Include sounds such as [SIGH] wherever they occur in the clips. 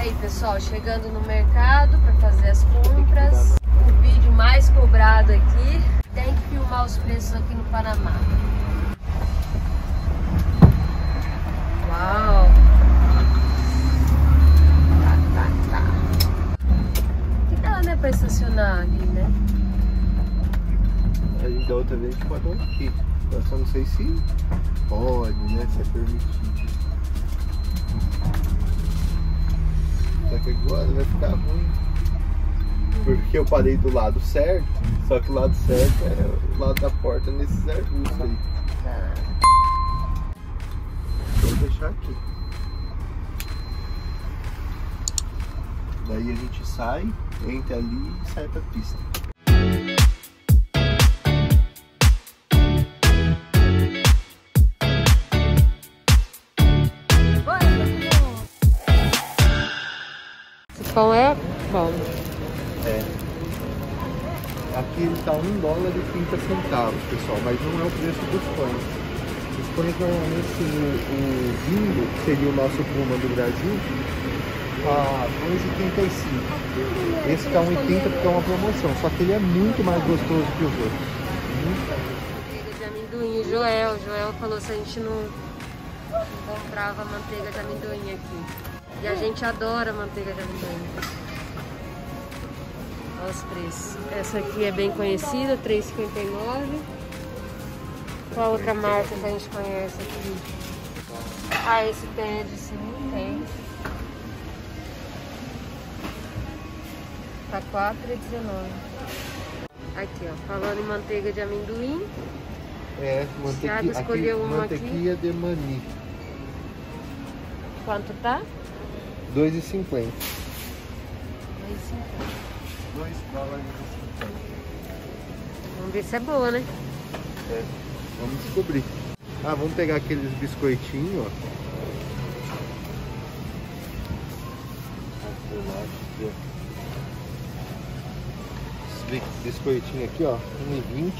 Aí, pessoal, chegando no mercado para fazer as compras. O vídeo mais cobrado aqui. Tem que filmar os preços aqui no Panamá. Uau! Tá, tá, tá. Que dá, né, pra estacionar ali, né? A gente da outra vez a gente parou aqui. Eu só não sei se pode, né? Se é permitido. Só que agora vai ficar ruim. Porque eu parei do lado certo, só que o lado certo é o lado da porta nesses arbustos aí. Tá. Vou deixar aqui. Daí a gente sai, entra ali e sai pra pista. Pão é bom. É. Aqui ele tá 1 dólar e 30 centavos, pessoal, mas não é o preço dos pães. Os pães normalmente sim, o, o Bimbo, que seria o nosso Puma do Brasil, tá 2,85. Esse tá 1,80 porque é uma promoção, só que ele é muito mais gostoso que os outros. Manteiga de amendoim. O Joel, o Joel falou se a gente não comprava manteiga de amendoim aqui. E a gente adora manteiga de amendoim. Olha os preços. Essa aqui é bem conhecida, 3,59. Qual outra marca que a gente conhece aqui? Ah, esse tem de sim, tem. Tá 4,19. Aqui, ó. Falando em manteiga de amendoim. É, Thiago mantequilla, escolheu aqui, uma aqui. de mani, Quanto tá? 2,50. 2,50. 2 dólares e 50. Vamos ver se é boa, né? É, vamos descobrir. Ah, vamos pegar aqueles biscoitinhos, ó. Aqui, ó. Esse bi- biscoitinho aqui, ó, 1,20.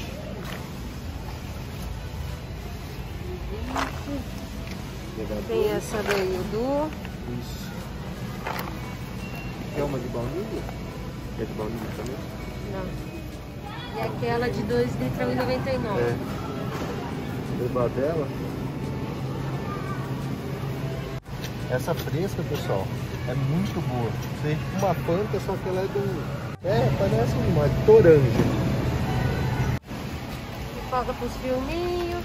Pegar Tem dois. essa daí, o duo. Isso. Quer uma de baunilha? Quer de baunilha também? Não. E aquela de 2 litros é 1,99. É. Levar dela. Essa fresca, pessoal, é muito boa. Tem uma fanta, só que ela é do. É, parece uma toranja. Pipoca pros filminhos.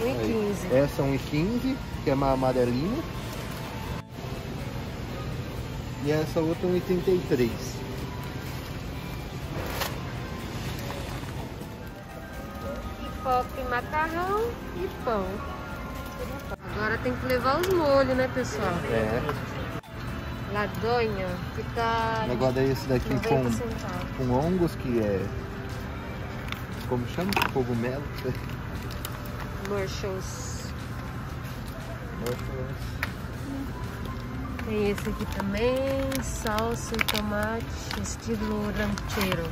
1,15. Essa é 1,15, que é uma amarelinha. E essa outra é 1,83. Pipoca e macarrão e pão. Agora tem que levar os molhos, né, pessoal? É. Ladonha, que tá Agora esse daqui 90 com, com hongos, que é. Como chama? Cogumelo. Morsels. Tem esse aqui também, salsa e tomate, estilo rancheiro.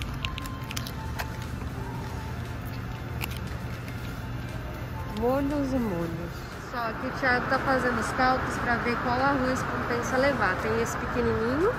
Molhos e molhos. Só aqui o Thiago tá fazendo os cálculos para ver qual arroz compensa levar. Tem esse pequenininho,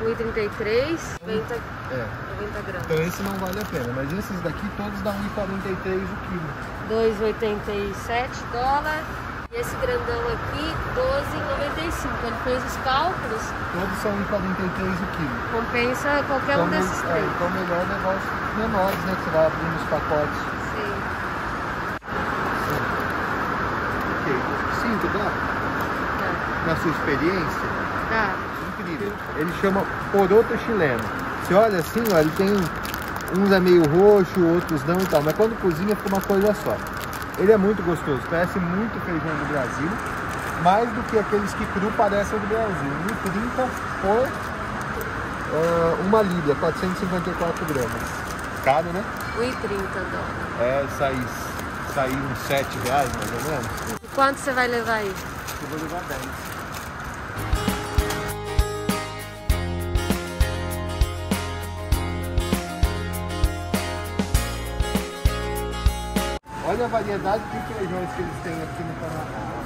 1,33, 90, É. 90 gramas. Então esse não vale a pena, mas esses daqui todos dão 1,43 o quilo. 2,87 dólares. Esse grandão aqui, 12,95. Ele fez os cálculos, Todos são 1,43 o quilo. compensa qualquer um Então, desses é, três. então melhor levar os menores, né? Que você vai abrindo os pacotes. Sim. Ok. Cinco, dá? Tá. Na sua experiência? Tá. Incrível. Ele chama poroto chileno. Você olha assim, ó, ele tem uns é meio roxo, outros não e tal, mas quando cozinha fica uma coisa só. Ele é muito gostoso, parece muito feijão do Brasil, mais do que aqueles que cru parecem do Brasil. 1,30 por ah, uma libra, 454 gramas. Caro, né? 1,30 dólares. É, sai, sai uns 7 reais mais ou menos. E quanto você vai levar aí? Eu vou levar 10. Olha a variedade de feijões que eles têm aqui no Panamá.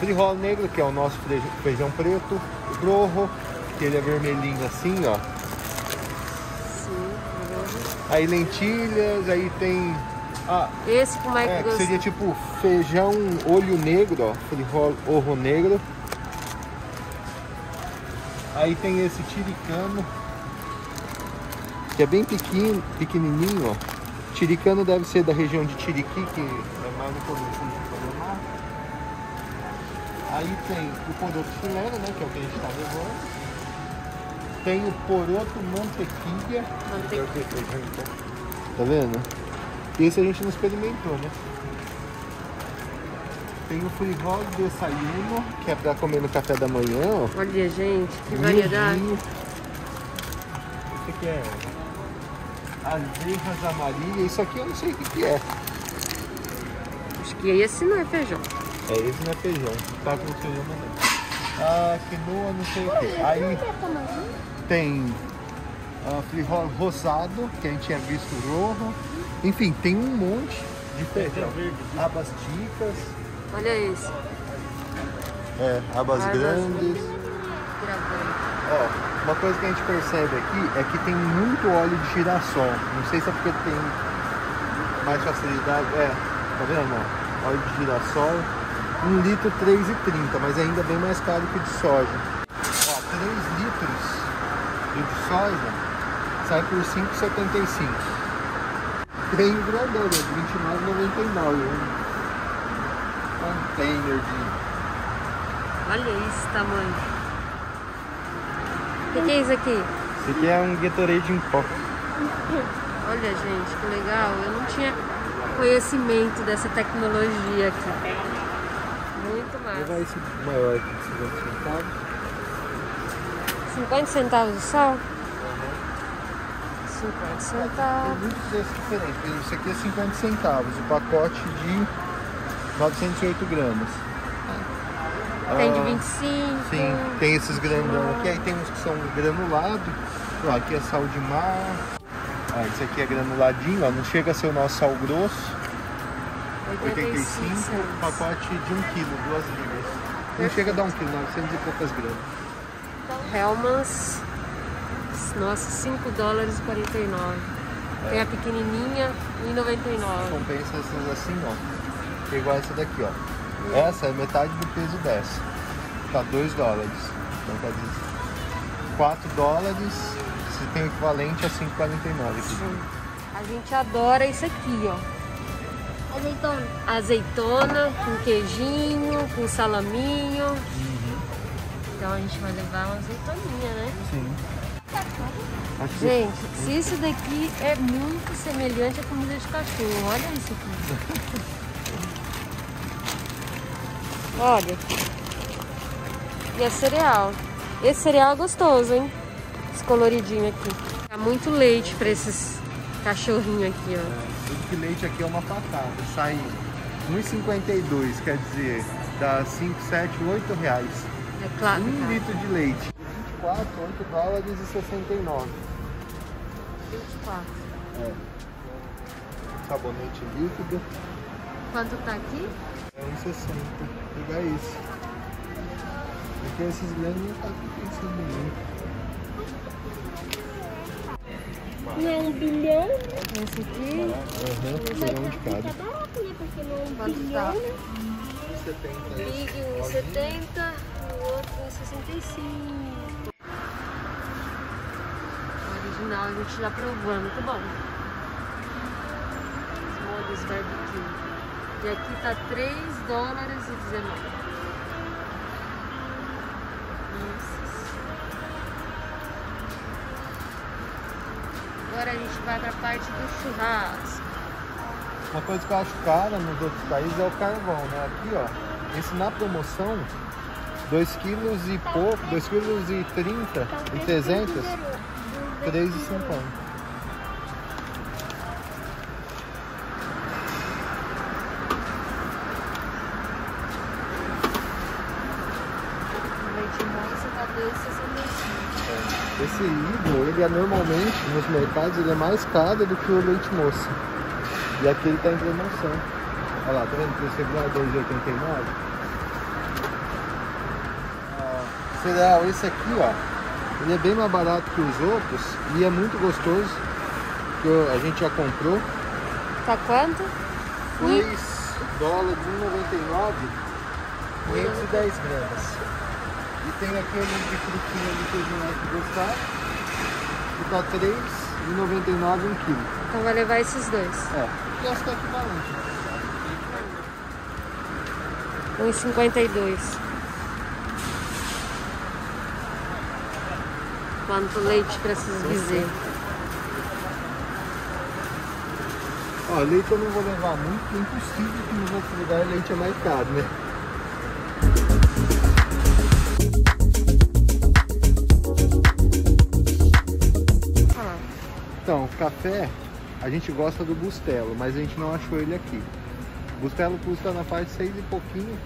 Frijol negro, que é o nosso feijão preto. Brojo, que ele é vermelhinho assim, ó. Sim, Aí lentilhas, aí tem... Ah, Esse como é que, é, que seria tipo feijão olho negro, ó. Frijol orro negro. Aí tem esse tiricano, que é bem pequeno, pequenininho, ó. Tiricano deve ser da região de Tiriqui, que é mais no começo de Panamá. Aí tem o poroto chileno, né, que é o que a gente está levando. Tem o poroto mantequilla. Mantequilla. Tá vendo? Esse a gente não experimentou, né? Tem o frijol de desayuno, que é pra comer no café da manhã. Olha, gente, que variedade. Esse aqui é alvejas amarelas. Isso aqui eu não sei o que, que é. Acho que esse não é feijão. É, esse não é feijão. Tá com feijão, mas. Ah, quinoa, não sei o que. Aí tem ah, frijol rosado, que a gente tinha visto rojo. Enfim, tem um monte de feijão. Abas ticas. Olha esse. É, abas Arbas grandes. Ó, uma coisa que a gente percebe aqui é que tem muito óleo de girassol. Não sei se é porque tem mais facilidade. É, tá vendo? Óleo de girassol. 1 litro 3,30, mas ainda bem mais caro que o de soja. Ó, 3 litros de soja sai por 5,75. Tem o grandão, né? 29,99. Um container de. Olha esse tamanho. O que, que é isso aqui? Isso aqui é um Gatorade em pó. [LAUGHS] Olha, gente, que legal. Eu não tinha conhecimento dessa tecnologia aqui. Muito massa. Levar esse maior aqui, 50 centavos. 50 centavos o sal? 50 centavos. Tem muitos preços diferentes. Esse aqui é 50 centavos. O pacote de 908 gramas. Tem de 25. Ah, sim, tem esses grandão aqui. Aí tem uns que são granulados. Ó, aqui é sal de mar. Ó, esse aqui é granuladinho, ó. Não chega a ser o nosso sal grosso. 85, 85 pacote de 1 kg, 2 libras. Não chega a dar 1 kg, 900 e poucas gramas. Hellmann's, nossa, 5 dólares e 49. É. Tem a pequenininha, 1,99. Compensa essas assim, ó. É igual essa daqui, ó. Essa é metade do peso dessa. Tá 2 dólares. Então quer dizer, 4 dólares, você tem o equivalente a 5,49 aqui. A gente adora isso aqui, ó. Azeitona. Azeitona com queijinho, com salaminho. Uhum. Então a gente vai levar uma azeitoninha, né? Sim. Gente, se isso daqui é muito semelhante à comida de cachorro, olha isso aqui. [LAUGHS] olha. E é cereal. Esse cereal é gostoso, hein? Esse coloridinho aqui. Tá muito leite para esses cachorrinhos aqui, ó. É que leite aqui é uma patada. Sai 1,52, quer dizer, dá 5, 7, 8 reais. É claro. Um tá. litro de leite. 24, 8 dólares e 69. 24. É. Sabonete líquido. Quanto tá aqui? É 1,60. Pegar esse. Porque esses grandes não tá pensando muito. Não é um bilhão? Esse aqui? Aham, uhum, bilhão de cada. Tá barato, né? Porque não é um Quanto bilhão, tá? né? 70. Big 1,70 o outro 1,65. O original a gente já provou, é muito bom. Os molhos barbecue. E aqui tá 3 dólares e 19. Agora a gente vai para a parte do churrasco. Uma coisa que eu acho cara nos outros países é o carvão, né? Aqui, ó, esse na promoção, 2 kg e pouco, 2 kg e 30 e 300, 3,50. Esse híbrido, ele é normalmente nos mercados ele é mais caro do que o leite moça. E aqui ele está em promoção. Olha lá, tá vendo? Preço regular 2,89. Cereal, esse aqui, ó, ele é bem mais barato que os outros e é muito gostoso. Que eu- a gente já comprou. Tá quanto? 2 dólares, 1,99, 510 gramas. E tem aquele de frutinha ali que o moleque gostar. Que tá 3,99 um quilo. Então vai levar esses dois. É. E acho que é equivalente. 1,52. Quanto leite para esses bezerros? Ó, leite eu não vou levar muito, é impossível que nos outros lugares leite é mais caro, né? Café, a gente gosta do Bustelo, mas a gente não achou ele aqui. O Bustelo custa na de seis e pouquinho.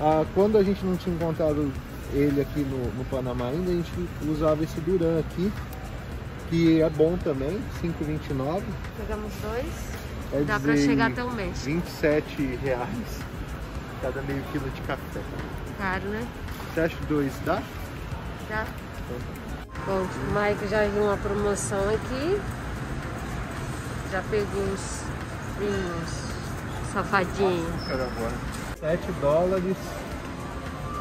Ah, quando a gente não tinha encontrado ele aqui no, no Panamá ainda, a gente usava esse Duran aqui, que é bom também, 5,29. Pegamos dois. Quer Dá pra dizer, chegar até um mês. 27 reais cada meio quilo de café. Caro, né? Você acha dois dá? Tá? Bom, o Mike já viu uma promoção aqui. Já pegou os vinhos. Safadinho. Agora. 7 dólares.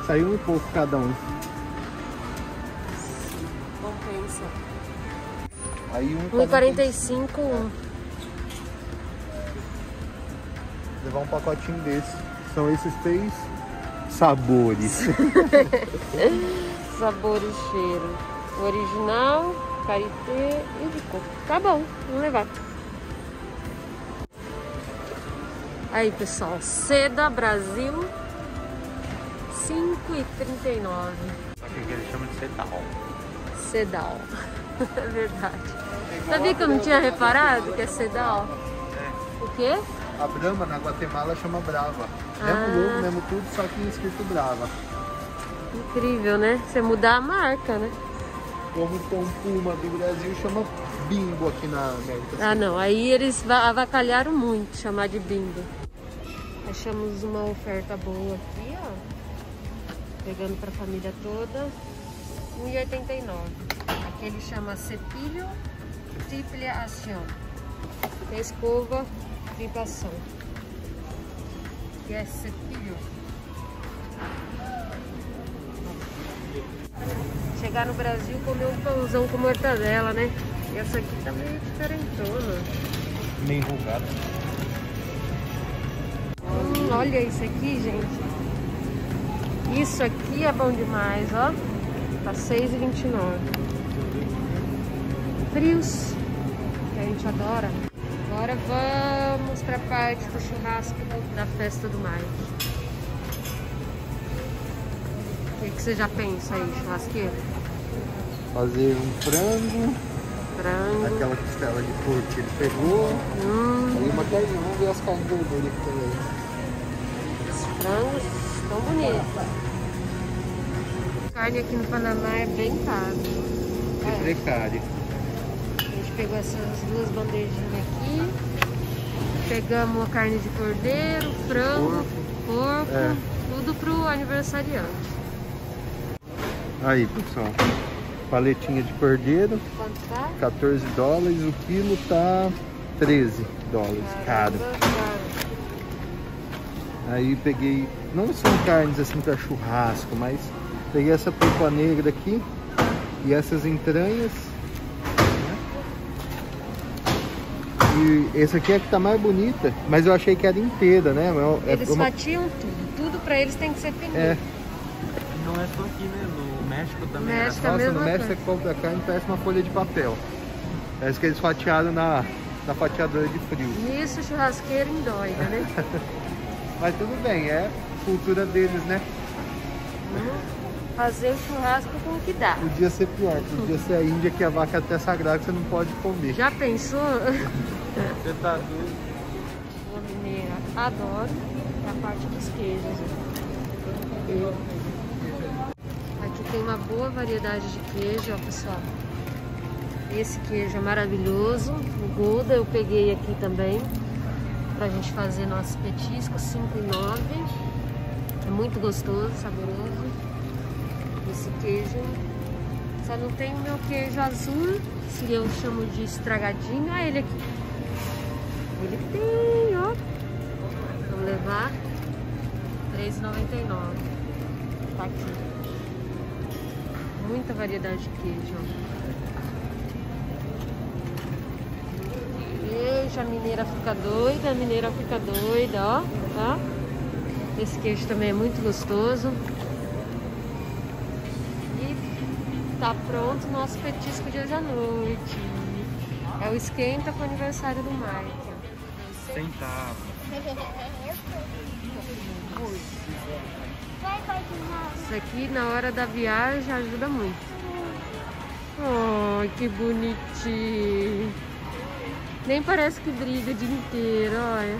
Saiu um pouco cada um. Compensa. Aí um 1,45 um. Levar um pacotinho desse. São esses três sabores. [LAUGHS] Sabor e cheiro. O original, karité e de coco. Tá bom, vamos levar. Aí, pessoal, Seda Brasil 5,39. Aqui que eles chamam de cetal. Sedal. [LAUGHS] É verdade. Sabia que eu não tinha reparado que é sedal? O quê? A Brahma na Guatemala chama Brava. Ah. Mesmo logo, mesmo tudo, só que escrito Brava. Incrível, né? Você mudar a marca, né? Como com Puma do Brasil chama Bimbo aqui na América. Ah, não. Aí eles va- avacalharam muito chamar de bingo. Achamos uma oferta boa aqui, ó. Pegando pra família toda. 1,89. Aqui ele chama Cepilho Triple Action. Escova tripação. Que é Cepilho. Chegar no Brasil comer um pãozão com mortadela, né? E essa aqui tá meio diferentona. Meio enrugado. Hum, olha isso aqui, gente. Isso aqui é bom demais, ó. Tá 6,29. Frios, que a gente adora. Agora vamos pra parte do churrasco da festa do maio. O que, que você já pensa aí, churrasqueiro? Fazer um frango, Frango. aquela costela de porco que ele pegou. Hum, Aí uma carne, vamos ver as carnes que tem aí. os frangos tão bonitos. Carne aqui no Panamá é bem caro. Que É. precário. A gente pegou essas duas bandejinhas aqui. Pegamos a carne de cordeiro, frango, porco, É. tudo pro aniversariante. Aí, pessoal. Paletinha de cordeiro, Quanto tá? 14 dólares. O quilo tá 13 dólares. Caro. Caramba, caro. Aí peguei, não são carnes assim para churrasco, mas peguei essa polpa negra aqui e essas entranhas. né? E esse aqui é a que tá mais bonita, mas eu achei que era inteira, né? Mas é Eles uma- fatiam tudo. Tudo pra eles tem que ser fininho. É, Não é só aqui, né? México também. né? México. é a nossa, mesma no México coisa. você compra carne parece uma folha de papel. Parece que eles fatiaram na, na fatiadora de frio. Nisso churrasqueiro endoida, né? [LAUGHS] Mas tudo bem, é cultura deles, né? Vamos fazer o churrasco com o que dá. Podia ser pior, podia ser a Índia que a vaca é até sagrada que você não pode comer. Já pensou? [LAUGHS] Você tá doido. Uma mineira adoro é a parte dos queijos. ó. Tem uma boa variedade de queijo, ó, pessoal. Esse queijo é maravilhoso. O Gouda eu peguei aqui também pra gente fazer nossos petiscos, 5 e 9. É muito gostoso, saboroso. Esse queijo. Só não tem o meu queijo azul, que eu chamo de estragadinho. Olha ele aqui. Ele tem, ó. Vamos levar. R$3,99. Tá aqui. Muita variedade de queijo, ó. Queijo, a mineira fica doida, a mineira fica doida, ó. Tá? Esse queijo também é muito gostoso. E tá pronto o nosso petisco de hoje à noite. É o esquenta com o aniversário do Mike. Centavo. [LAUGHS] Isso aqui na hora da viagem ajuda muito. Oh, que bonitinho. Nem parece que briga o dia inteiro, olha.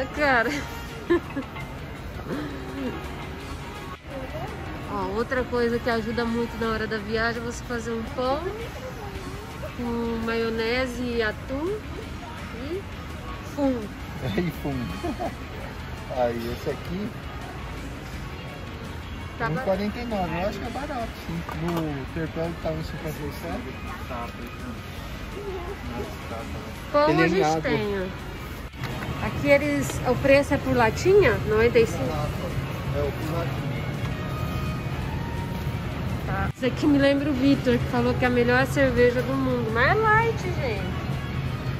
A cara. Ó, outra coisa que ajuda muito na hora da viagem é você fazer um pão com maionese e atum e fumo. Aí, [LAUGHS] fundo. Aí, esse aqui, Tá ba- 1,49. Eu acho que é barato, sim. No Terpel tá 1,57. Tá, é a gente tem. Aqui eles. O preço é por latinha? 95? É o pilatinho. Tá. Isso aqui me lembra o Vitor, que falou que é a melhor cerveja do mundo. Mas é light, gente.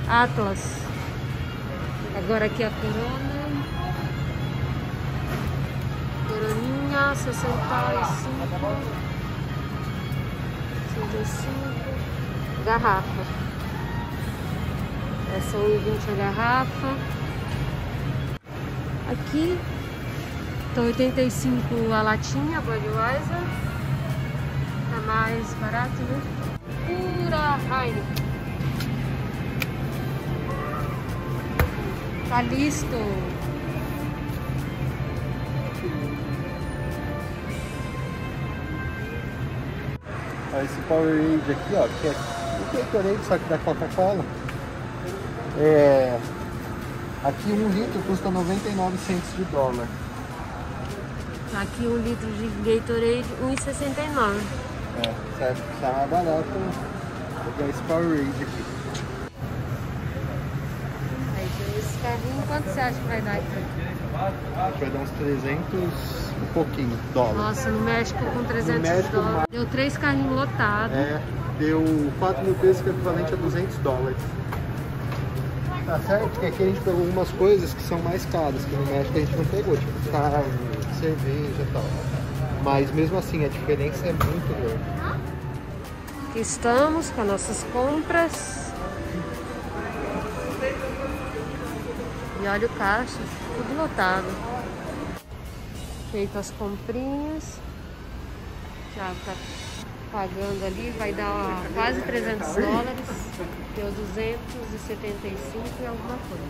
Atlas. Agora aqui a Corona. Coroninha, 65. 65. Garrafa. É só 1,20 a garrafa. Aqui tá 85 a latinha, Budweiser. Tá mais barato, né? Pura Heineken. Tá listo. Ó, esse Powerade aqui, ó, que é o Gatorade, só que da Coca-Cola. É... Aqui um litro custa 99 centos de dólar. Aqui um litro de Gatorade, 1,69. É, certo? Tá mais barato pegar esse Powerade aqui. Aí tem esse carrinho, quanto você acha que vai dar aqui? Vai dar uns 300 e pouquinho dólares. Nossa, no México com 300 México, dólares. Deu três carrinhos lotados. É, deu 4 mil pesos, que é equivalente a 200 dólares. Tá certo? Que aqui a gente pegou algumas coisas que são mais caras, que no México a gente não pegou, tipo carne, cerveja e tal. Mas mesmo assim, a diferença é muito grande. Aqui estamos com as nossas compras. E olha o caixa, tudo lotado. Feito as comprinhas. Já tá pagando ali, vai dar ó, quase 300 dólares. Deu 275 e alguma coisa.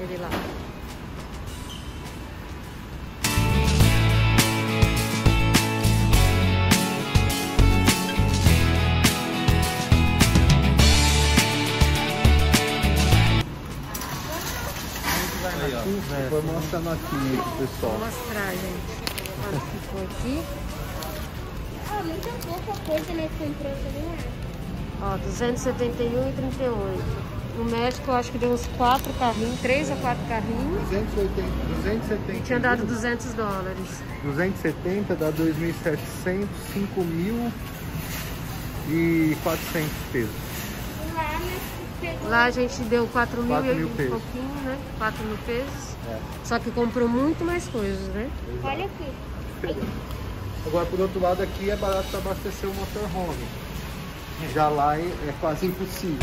Ele lá. Vou mostrando aqui pessoal. Vou mostrar, gente. Quanto ficou aqui. Ah, muita pouca coisa nesse comprou também, né? Ó, 271 e 38. No México eu acho que deu uns 4 carrinhos, 3 ou 4 carrinhos. 280, 270. E tinha dado 200 dólares. 270 dá 2.700, 5.000 e 400 pesos. Lá, a gente deu 4 mil 4 e mil um pesos. pouquinho, né? 4 mil pesos. É. Só que comprou muito mais coisas, né? Olha aqui. Agora, por outro lado, aqui é barato para abastecer o motorhome. Já lá é, é quase impossível.